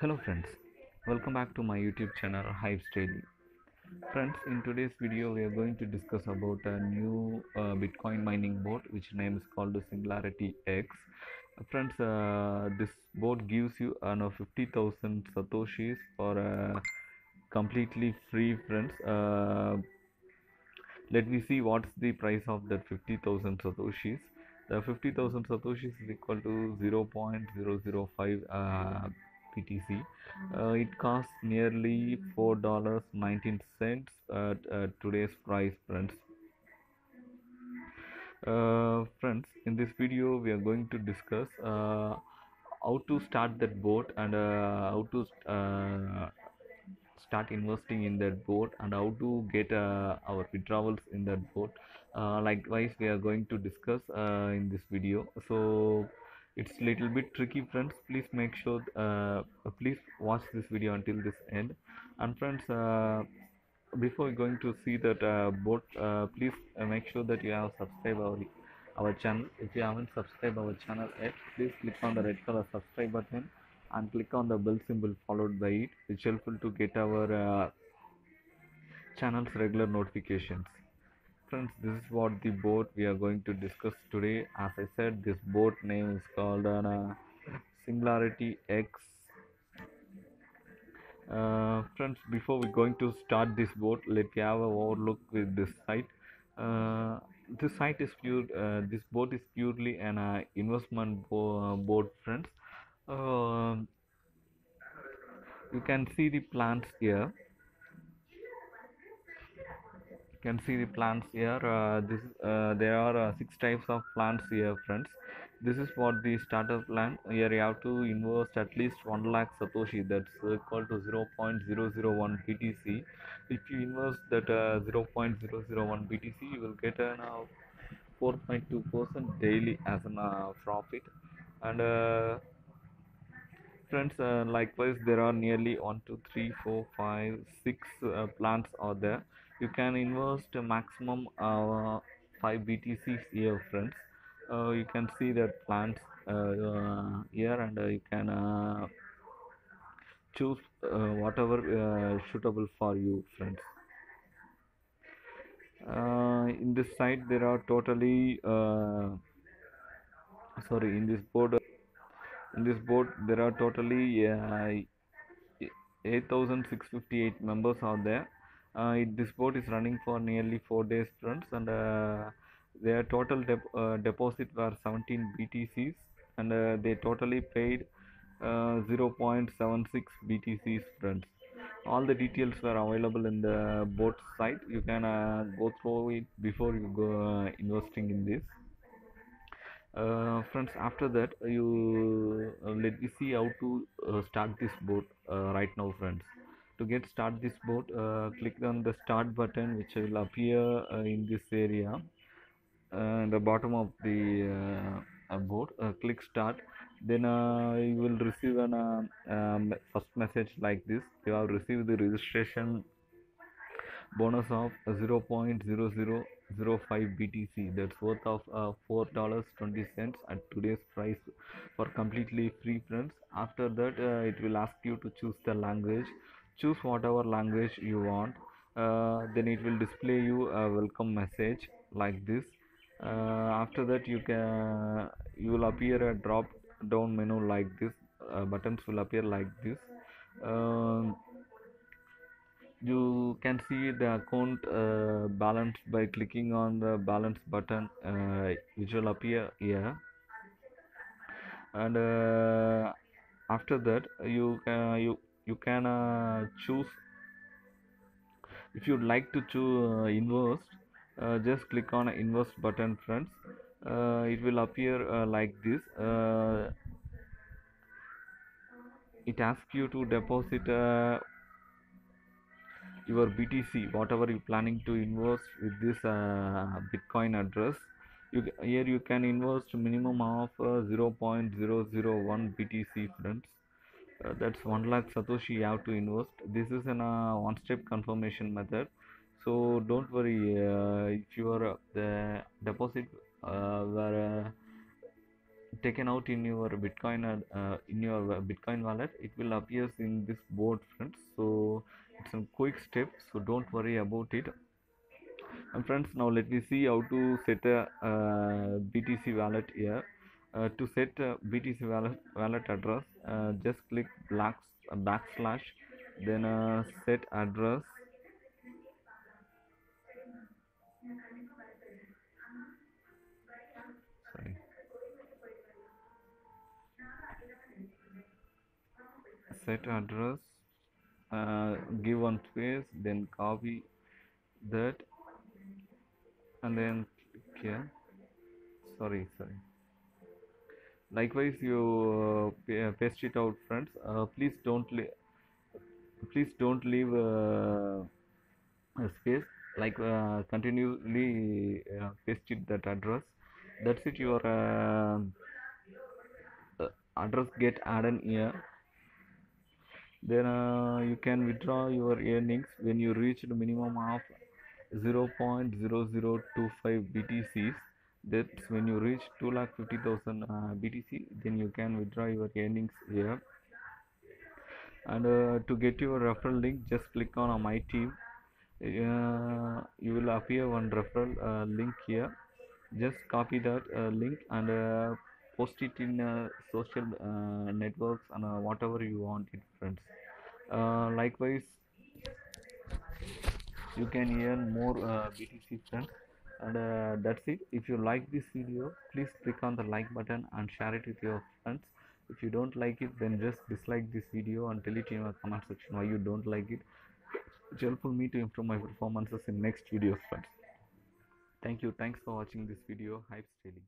Hello friends, welcome back to my YouTube channel Hyips Daily. Friends, in today's video we are going to discuss about a new uh, Bitcoin mining board which name is called Singularity X. Uh, friends, uh, this board gives you uh, 50,000 satoshis for uh, completely free friends. Uh, let me see what's the price of that 50,000 satoshis. The 50,000 satoshis is equal to 0.005 BTC. Uh, it costs nearly four dollars nineteen cents at uh, today's price, friends. Uh, friends, in this video we are going to discuss uh, how to start that boat and uh, how to uh, start investing in that boat and how to get our withdrawals in that boat. Likewise, we are going to discuss in this video. So it's little bit tricky friends. Please make sure uh, please watch this video until this end. And friends uh, before going to see that uh, boat uh, please uh, make sure that you have subscribed our our channel. If you haven't subscribed our channel yet please click on the red color subscribe button and click on the bell symbol followed by it. It's helpful to get our uh, channel's regular notifications friends this is what the boat we are going to discuss today. As i said this boat name is called uh, singularity x. Uh, friends before we going to start this boat let me have a overlook with this site. Uh, this site is pure uh, this boat is purely an uh, investment bo- boat friends. Um you can see the plants here can see the plants here. Uh, this uh, there are uh, six types of plants here friends. This is what the starter plan here you have to invest at least 1 lakh satoshi. That's equal to 0.001 btc if you invest that uh, 0.001 btc you will get an uh, 4.2 percent daily as a uh, profit. And uh, friends uh, likewise there are nearly 1 2 3 4 5 6 uh, plants are there you can invest a maximum uh, 5 btcs here friends. Uh, you can see that plants uh, uh, here and uh, you can uh, choose whatever suitable for you friends. In this site there are totally sorry in this board in this board there are totally uh, 8658 members are there it, this boat is running for nearly four days friends and uh, their total dep- uh, deposit were 17 btcs and uh, they totally paid uh, 0.76 btcs friends all the details were available in the boat site. You can uh, go through it before you go uh, investing in this. Uh, friends after that you uh, let me see how to uh, start this boat uh, right now friends to get start this boat uh, click on the start button which will appear uh, in this area uh, the bottom of the uh, uh, boat uh, click start. Then you will receive an um, first message like this. You have received the registration bonus of 0.0005 BTC that's worth of uh, four dollars twenty cents at today's price for completely free friends. After that uh, it will ask you to choose the language choose whatever language you want. Uh, then it will display you a welcome message like this. Uh, after that you can you will appear a drop down menu like this. Uh, buttons will appear like this. Um, you can see the account uh, balance by clicking on the balance button uh, which will appear here. And uh, after that you can you you can uh, choose if you'd like to choose uh, invest uh, just click on invest button friends it will appear like this it asks you to deposit uh, your BTC, whatever you're planning to invest with this uh, Bitcoin address. You, here you can invest minimum of uh, 0.001 BTC, friends. Uh, that's 1 lakh Satoshi you have to invest. This is an uh, one-step confirmation method. So don't worry uh, if your uh, the deposit uh, were taken out in your bitcoin in your bitcoin wallet it will appears in this board friends so it's a quick step so don't worry about it and friends now let me see how to set a btc wallet here uh, to set a btc wallet wallet address uh, just click black backslash then uh, set address. Sorry. Set address uh, give one space then copy that and then click here. Sorry sorry likewise you uh, paste it out friends. Uh, please don't li- please don't leave uh, a space. Like uh, continually uh, paste it that address. That's it your uh, address get added here. Then you can withdraw your earnings when you reach the minimum of 0.0025 BTCs that's when you reach 2,50,000 uh, BTC then you can withdraw your earnings here. And uh, to get your referral link just click on uh, my team. Uh, you will appear one referral uh, link here. Just copy that uh, link and uh, post it in uh, social networks and whatever you want it friends. Likewise you can earn more btc friends and uh, that's it. If you like this video please click on the like button and share it with your friends. If you don't like it then just dislike this video and tell it in the comment section why you don't like it. It's helpful me to improve my performances in next videos friends. Thank you. Thanks for watching this video. Hyips daily